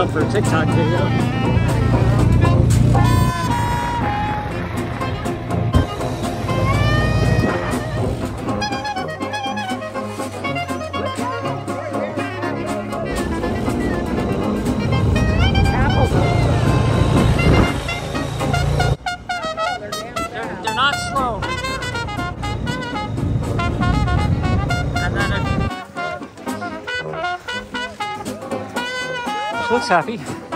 come for a TikTok video. Looks happy.